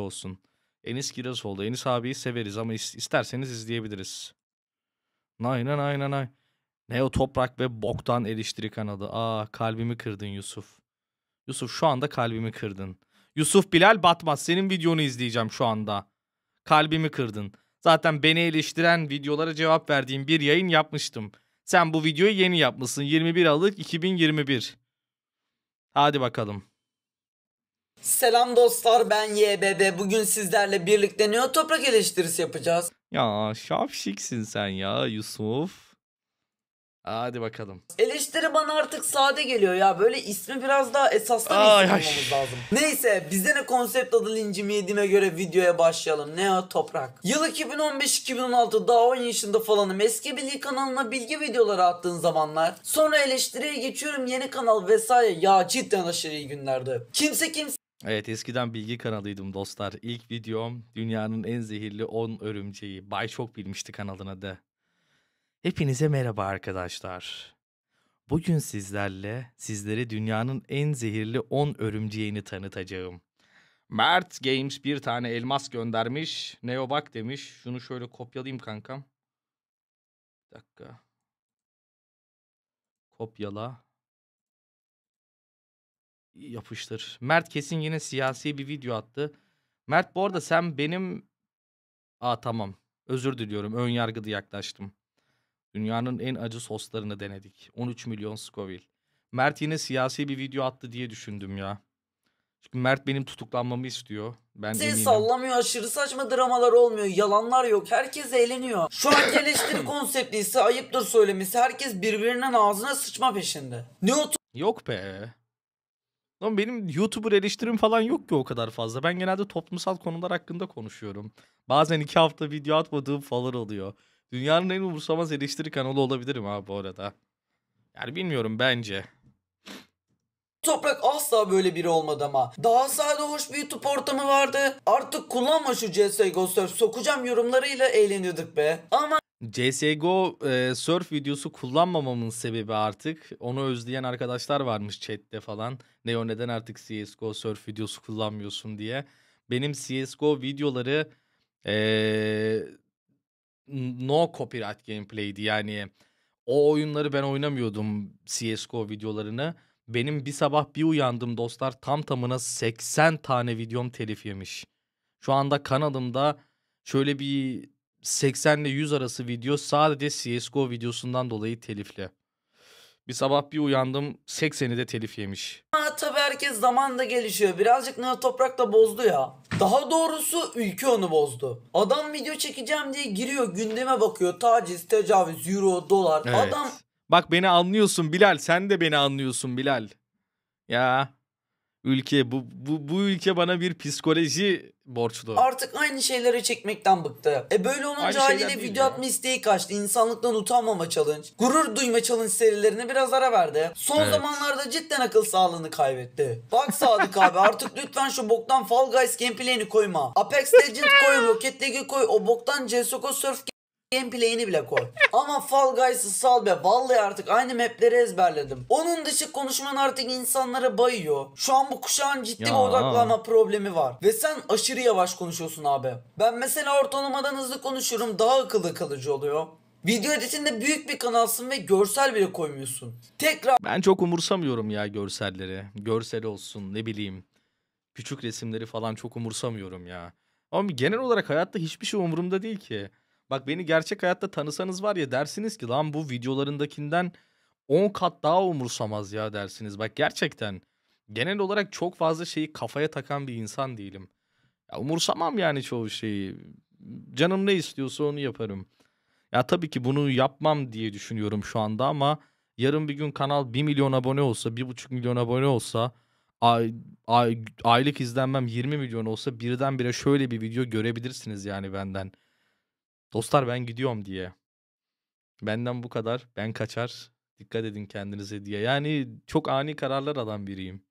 olsun. Enis Kirazoğlu. Enis abiyi severiz ama is- isterseniz izleyebiliriz. Nay nay nay. Neo Toprak ve Boktan eleştiri kanalı. Aa kalbimi kırdın Yusuf. Yusuf şu anda kalbimi kırdın. Yusuf Bilal Batmaz senin videonu izleyeceğim şu anda. Kalbimi kırdın. Zaten beni eleştiren videolara cevap verdiğim bir yayın yapmıştım. Sen bu videoyu yeni yapmışsın. 21 Aralık 2021. Hadi bakalım. Selam dostlar ben YBB. Bugün sizlerle birlikte Neo Toprak eleştirisi yapacağız. Ya şapşiksin sen ya Yusuf. Hadi bakalım. Eleştiri bana artık sade geliyor ya. Böyle ismi biraz daha esaslı bir Ay, isim ay. bulmamız lazım. Neyse bizde ne konsept adı lincimi yediğime göre videoya başlayalım. Neo Toprak. Yıl 2015-2016 daha 10 yaşında falanım. Eski bilgi kanalına bilgi videoları attığın zamanlar. Sonra eleştiriye geçiyorum yeni kanal vesaire. Ya cidden aşırı iyi günlerdi. Kimse kimse Evet eskiden bilgi kanalıydım dostlar. İlk videom dünyanın en zehirli 10 örümceği. Bay çok bilmişti kanalın adı. Hepinize merhaba arkadaşlar. Bugün sizlerle sizlere dünyanın en zehirli 10 örümceğini tanıtacağım. Mert Games bir tane elmas göndermiş. Neo bak demiş. Şunu şöyle kopyalayayım kankam. Bir dakika. Kopyala. Yapıştır. Mert kesin yine siyasi bir video attı. Mert bu arada sen benim... Aa tamam. Özür diliyorum. Ön yargılı yaklaştım. Dünyanın en acı soslarını denedik. 13 milyon Scoville. Mert yine siyasi bir video attı diye düşündüm ya. Çünkü Mert benim tutuklanmamı istiyor. Ben eminim. sallamıyor. Aşırı saçma dramalar olmuyor. Yalanlar yok. Herkes eğleniyor. Şu anki eleştiri konsepti ise ayıptır söylemesi. Herkes birbirinin ağzına sıçma peşinde. Neo Yok be. Lan benim YouTuber eleştirim falan yok ki o kadar fazla. Ben genelde toplumsal konular hakkında konuşuyorum. Bazen iki hafta video atmadığım falan oluyor. Dünyanın en umursamaz eleştiri kanalı olabilirim ha bu arada. Yani bilmiyorum bence. Toprak asla böyle biri olmadı ama. Daha sade hoş bir YouTube ortamı vardı. Artık kullanma şu CSGO Surf sokacağım yorumlarıyla eğleniyorduk be. Ama CSGO e, surf videosu kullanmamamın sebebi artık onu özleyen arkadaşlar varmış chatte falan. Neo neden artık CSGO surf videosu kullanmıyorsun diye. Benim CSGO videoları e, no copyright gameplay'di yani. O oyunları ben oynamıyordum CSGO videolarını. Benim bir sabah bir uyandım dostlar tam tamına 80 tane videom telif yemiş. Şu anda kanalımda şöyle bir 80 ile 100 arası video sadece CSGO videosundan dolayı telifli. Bir sabah bir uyandım 80'i de telif yemiş. tabi herkes zamanla gelişiyor. Birazcık Neo Toprak da bozdu ya. Daha doğrusu ülke onu bozdu. Adam video çekeceğim diye giriyor gündeme bakıyor. Taciz, tecavüz, euro, dolar. Evet. Adam Bak beni anlıyorsun Bilal. Sen de beni anlıyorsun Bilal. Ya ülke bu bu bu ülke bana bir psikoloji borçlu. Artık aynı şeyleri çekmekten bıktı. E böyle olunca Aynı haliyle video atma isteği kaçtı. İnsanlıktan utanmama challenge. Gurur duyma challenge serilerine biraz ara verdi. Son Evet. zamanlarda cidden akıl sağlığını kaybetti. Bak Sadık abi artık lütfen şu boktan Fall Guys gameplay'ini koyma. Apex Legends koy, Rocket League'i koy. O boktan CSGO Surf gameplay'ini bile koy. Ama Fall Guys'ı sal be. Vallahi artık aynı mapleri ezberledim. Onun dışı konuşman artık insanlara bayıyor. Şu an bu kuşağın ciddi Ya. bir odaklanma problemi var. Ve sen aşırı yavaş konuşuyorsun abi. Ben mesela ortalamadan hızlı konuşuyorum. Daha akıllı kalıcı oluyor. Video editinde büyük bir kanalsın ve görsel bile koymuyorsun. Tekrar Ben çok umursamıyorum ya görselleri. Görsel olsun ne bileyim. Küçük resimleri falan çok umursamıyorum ya. Ama genel olarak hayatta hiçbir şey umurumda değil ki. Bak beni gerçek hayatta tanısanız var ya dersiniz ki lan bu videolarındakinden 10 kat daha umursamaz ya dersiniz. Bak gerçekten genel olarak çok fazla şeyi kafaya takan bir insan değilim. Ya umursamam yani çoğu şeyi. Canım ne istiyorsa onu yaparım. Ya tabii ki bunu yapmam diye düşünüyorum şu anda ama yarın bir gün kanal 1 milyon abone olsa, 1,5 milyon abone olsa, ay, ay, aylık izlenmem 20 milyon olsa birdenbire şöyle bir video görebilirsiniz yani benden. Dostlar ben gidiyorum diye. Benden bu kadar. Ben kaçar. Dikkat edin kendinize diye. Yani çok ani kararlar alan biriyim.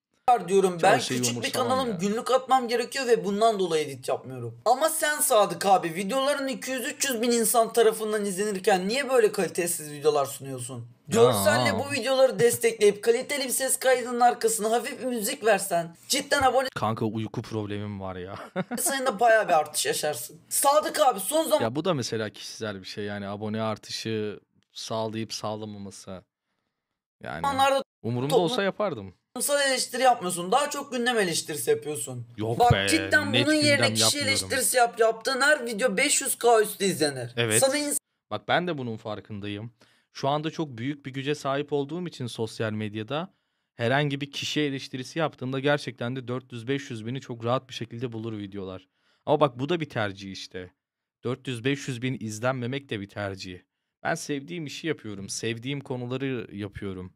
Diyorum. Çoğu Ben şeyi küçük bir umursamam kanalım ya. günlük atmam gerekiyor ve bundan dolayı edit yapmıyorum. Ama sen Sadık abi videoların 200-300 bin insan tarafından izlenirken niye böyle kalitesiz videolar sunuyorsun? Görselle bu videoları destekleyip kaliteli bir ses kaydının arkasına hafif bir müzik versen cidden abone Kanka uyku problemim var ya. sayında bayağı bir artış yaşarsın. Sadık abi son ya bu da mesela kişisel bir şey yani abone artışı sağlayıp sağlamaması. Yani zamanlarda umurumda toplum- olsa yapardım. Toplumsal eleştiri yapmıyorsun. Daha çok gündem eleştirisi yapıyorsun. Yok Bak be, cidden net bunun yerine gündem kişi yapmıyorum. eleştirisi yap. Yaptığın her video 500k üstü izlenir. Evet. Sana insan Bak ben de bunun farkındayım. Şu anda çok büyük bir güce sahip olduğum için sosyal medyada herhangi bir kişi eleştirisi yaptığımda gerçekten de 400-500 bini çok rahat bir şekilde bulur videolar. Ama bak bu da bir tercih işte. 400-500 bin izlenmemek de bir tercih. Ben sevdiğim işi yapıyorum. Sevdiğim konuları yapıyorum.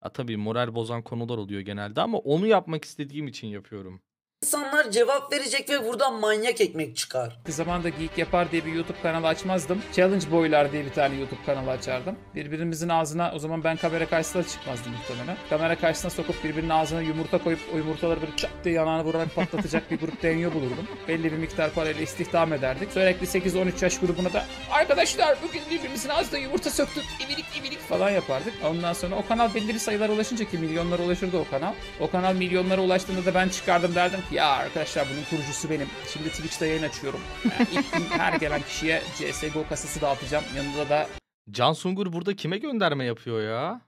Ha tabii moral bozan konular oluyor genelde ama onu yapmak istediğim için yapıyorum. İnsanlar cevap verecek ve buradan manyak ekmek çıkar. Bir zamanda Geek Yapar diye bir YouTube kanalı açmazdım. Challenge Boylar diye bir tane YouTube kanalı açardım. Birbirimizin ağzına, o zaman ben kamera karşısına çıkmazdım muhtemelen. Kamera karşısına sokup birbirinin ağzına yumurta koyup o yumurtaları böyle çat diye yanağına vurarak patlatacak bir grup deniyor bulurdum. Belli bir miktar parayla istihdam ederdik. Sürekli 8-13 yaş grubuna da arkadaşlar bugün birbirimizin ağzına yumurta söktük, ibilik ibilik falan yapardık. Ondan sonra o kanal belli bir sayılara ulaşınca ki milyonlara ulaşırdı o kanal. O kanal milyonlara ulaştığında da ben çıkardım derdim ya arkadaşlar bunun kurucusu benim. Şimdi Twitch'te yayın açıyorum. Yani ilk gün her gelen kişiye CSGO kasası dağıtacağım. Yanında da Can Sungur burada kime gönderme yapıyor ya?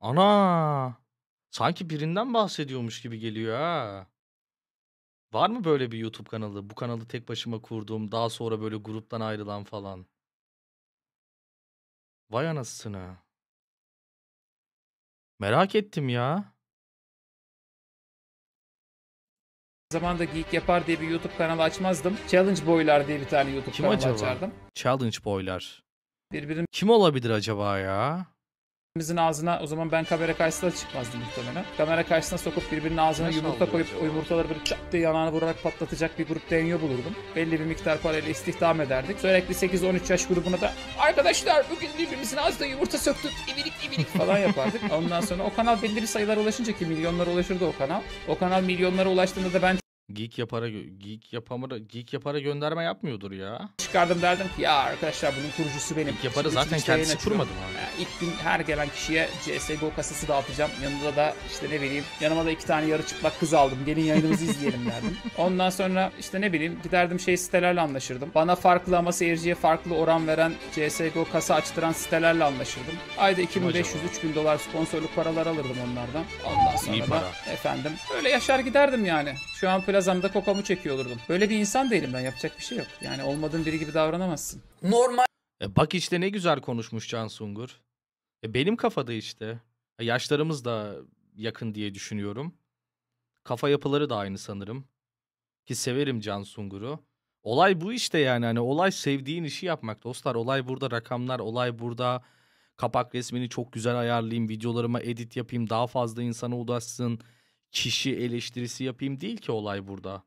Ana! Sanki birinden bahsediyormuş gibi geliyor ha. Var mı böyle bir YouTube kanalı? Bu kanalı tek başıma kurduğum, daha sonra böyle gruptan ayrılan falan. Vay anasını. Merak ettim ya. Zamanda Geek Yapar diye bir YouTube kanalı açmazdım. Challenge Boylar diye bir tane YouTube Kim kanalı acaba? açardım. Challenge boylar. Birbirimizin Kim olabilir acaba ya? Ağzına, o zaman ben kamera karşısına çıkmazdım muhtemelen. Kamera karşısına sokup birbirinin ağzına Nasıl yumurta koyup o yumurtaları böyle çat diye yanağına vurarak patlatacak bir grup deniyor bulurdum. Belli bir miktar parayla istihdam ederdik. Sürekli 8-13 yaş grubuna da arkadaşlar bugün birbirimizin ağzına yumurta söktük, ibilik ibilik falan yapardık. Ondan sonra o kanal belli bir sayılara ulaşınca ki milyonlara ulaşırdı o kanal. O kanal milyonlara ulaştığında da ben Geek yapara geek yapamara geek yapara gönderme yapmıyordur ya. çıkardım derdim ki ya arkadaşlar bunun kurucusu benim. Geek yaparı Şimdi zaten kendisi kurmadı mı? Yani ilk gün her gelen kişiye CSGO kasası dağıtacağım. Yanında da işte ne bileyim yanıma da iki tane yarı çıplak kız aldım. Gelin yayınımızı izleyelim derdim. Ondan sonra işte ne bileyim giderdim şey sitelerle anlaşırdım. Bana farklı ama seyirciye farklı oran veren CSGO kasa açtıran sitelerle anlaşırdım. Ayda 2500-3000 dolar sponsorluk paralar alırdım onlardan. Ondan sonra İyi da para. efendim öyle yaşar giderdim yani. Şu an plazamda kokomu çekiyor olurdum. Böyle bir insan değilim ben yapacak bir şey yok. Yani olmadığın biri gibi davranamazsın. Normal E bak işte ne güzel konuşmuş Can Sungur. E benim kafada işte. E yaşlarımız da yakın diye düşünüyorum. Kafa yapıları da aynı sanırım. Ki severim Can Sungur'u. Olay bu işte yani hani olay sevdiğin işi yapmak dostlar. Olay burada rakamlar, olay burada kapak resmini çok güzel ayarlayayım, videolarıma edit yapayım, daha fazla insana ulaşsın, kişi eleştirisi yapayım değil ki olay burada.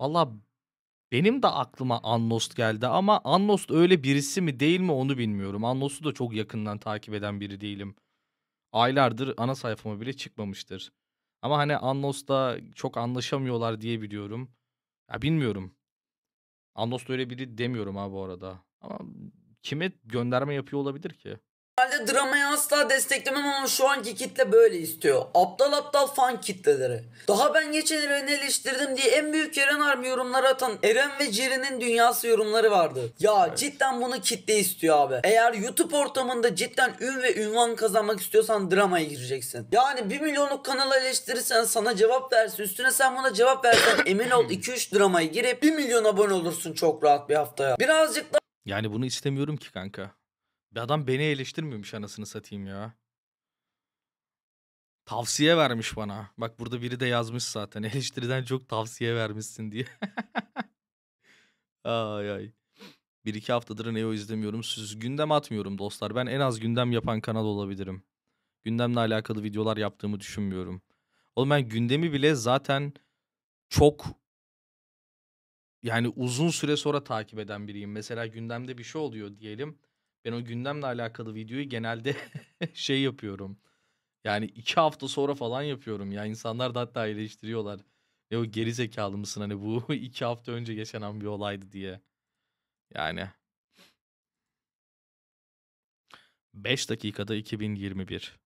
Valla benim de aklıma Annost geldi ama Annost öyle birisi mi değil mi onu bilmiyorum. Annost'u da çok yakından takip eden biri değilim. Aylardır ana sayfama bile çıkmamıştır. Ama hani Annost'la çok anlaşamıyorlar diye biliyorum. Ya bilmiyorum. Annost öyle biri demiyorum ha bu arada. Ama kime gönderme yapıyor olabilir ki? Normalde dramayı asla desteklemem ama şu anki kitle böyle istiyor. Aptal aptal fan kitleleri. Daha ben geçen Eren'i eleştirdim diye en büyük Eren Army yorumları atan Eren ve Ceri'nin dünyası yorumları vardı. Ya cidden bunu kitle istiyor abi. Eğer YouTube ortamında cidden ün ve ünvan kazanmak istiyorsan dramaya gireceksin. Yani 1 milyonluk kanala eleştirirsen sana cevap versin. Üstüne sen buna cevap versen emin ol 2-3 dramayı girip 1 milyon abone olursun çok rahat bir haftaya. Birazcık Yani bunu istemiyorum ki kanka. Bir adam beni eleştirmiyormuş anasını satayım ya. Tavsiye vermiş bana. Bak burada biri de yazmış zaten. Eleştiriden çok tavsiye vermişsin diye. ay ay. Bir iki haftadır Neo izlemiyorum. Siz gündem atmıyorum dostlar. Ben en az gündem yapan kanal olabilirim. Gündemle alakalı videolar yaptığımı düşünmüyorum. Oğlum ben gündemi bile zaten çok yani uzun süre sonra takip eden biriyim. Mesela gündemde bir şey oluyor diyelim. Ben o gündemle alakalı videoyu genelde şey yapıyorum. Yani iki hafta sonra falan yapıyorum ya. İnsanlar da hatta eleştiriyorlar. E o geri zekalı mısın hani bu iki hafta önce yaşanan bir olaydı diye. Yani. 5 dakikada 2021.